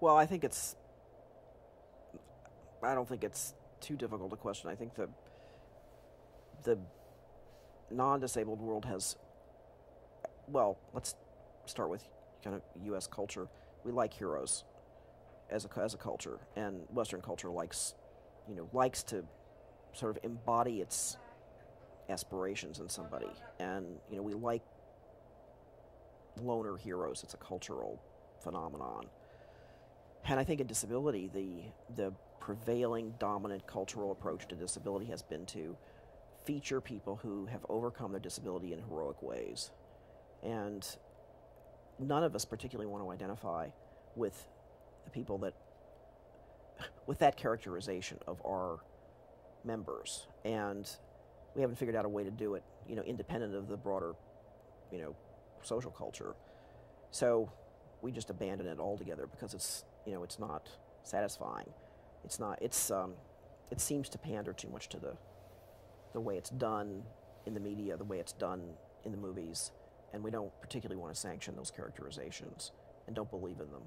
Well, I think it's. I don't think it's too difficult a question. I think the the non-disabled world has. Well, let's start with kind of U.S. culture. We like heroes as a as a culture, and Western culture likes, you know, likes to sort of embody its aspirations in somebody, and you know, we like loner heroes. It's a cultural phenomenon. And I think in disability, the the prevailing dominant cultural approach to disability has been to feature people who have overcome their disability in heroic ways. And none of us particularly want to identify with the people that with that characterization of our members. And we haven't figured out a way to do it, you know, independent of the broader, you know, social culture. So we just abandon it altogether because it's you know it's not satisfying. It's not. It's um, it seems to pander too much to the the way it's done in the media, the way it's done in the movies, and we don't particularly want to sanction those characterizations and don't believe in them.